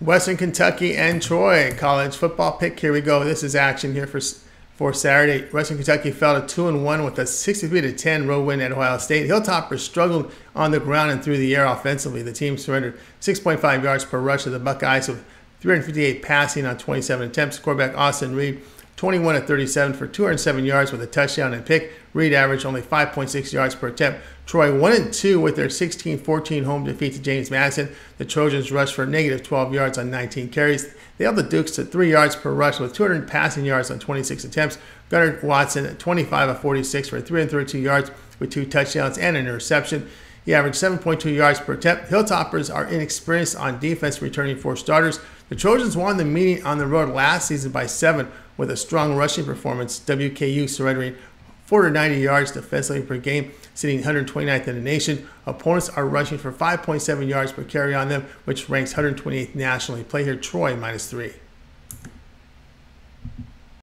Western Kentucky and Troy college football pick. Here we go. This is action here for for Saturday. Western Kentucky fell to two and one with a 63 to 10 road win at Ohio State. Hilltoppers struggled on the ground and through the air offensively. The team surrendered 6.5 yards per rush to the Buckeyes with 358 passing on 27 attempts. Quarterback Austin Reed 21 of 37 for 207 yards with a touchdown and pick. Reed averaged only 5.6 yards per attempt. Troy 1 and 2 with their 16 14 home defeat to James Madison. The Trojans rushed for negative 12 yards on 19 carries. They held the Dukes to 3 yards per rush with 200 passing yards on 26 attempts. Gunnar Watson 25 of 46 for 332 yards with two touchdowns and an interception. He averaged 7.2 yards per attempt. Hilltoppers are inexperienced on defense, returning four starters. The Trojans won the meeting on the road last season by seven with a strong rushing performance. WKU surrendering 490 yards defensively per game, sitting 129th in the nation. Opponents are rushing for 5.7 yards per carry on them, which ranks 128th nationally. Play here, Troy minus three.